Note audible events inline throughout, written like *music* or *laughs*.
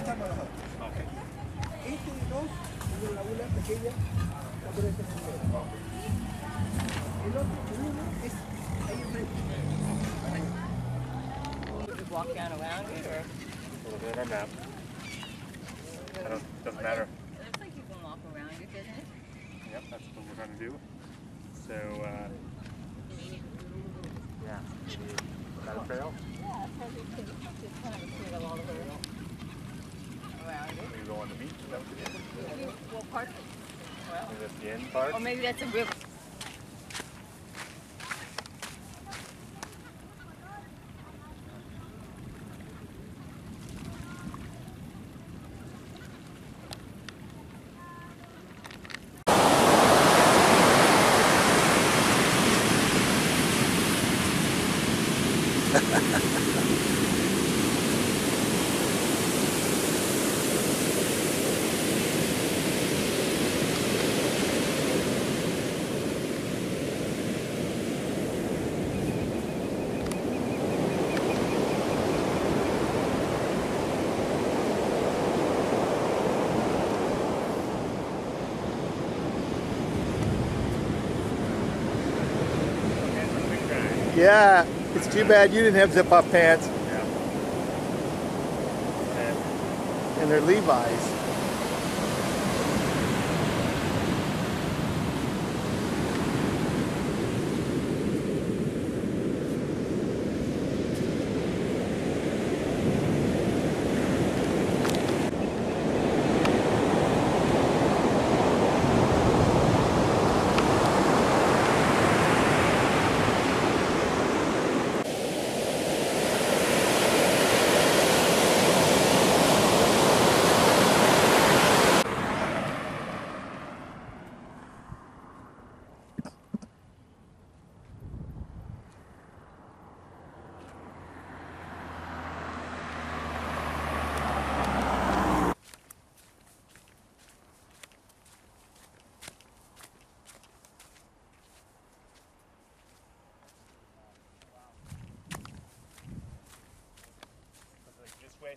estamos nosotros. Okay. Este y dos, y la laguna pequeña, la por este primero. El otro, el uno, es ahí enfrente. Walk down around it, or We'll look at our map. I don't, doesn't matter. it looks like you can walk around it, doesn't it? Yep, that's what we're going to do. So, uh, yeah, maybe a trail. Yeah, it's kind of a trail all the way around it. We go on the beach. Is that what? Maybe, well, part. Well, Is this the end part? or maybe that's a river. Okay, *laughs* Yeah, it's too bad you didn't have zip up pants Yeah. And and they're Levi's.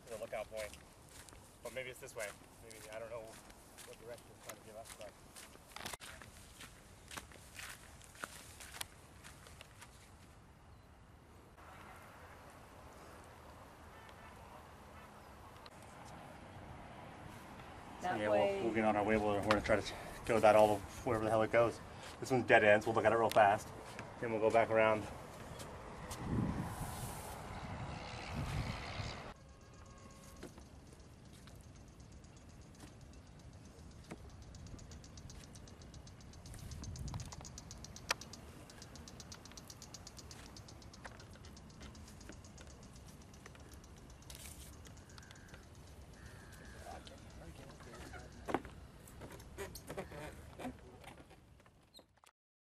Like to the lookout point. Or maybe it's this way. Maybe, I don't know what direction it's trying to give us, but. That yeah, way. we'll, we'll get on our way. We're, we're going to try to go that all wherever the hell it goes. This one's dead ends. We'll look at it real fast. Then we'll go back around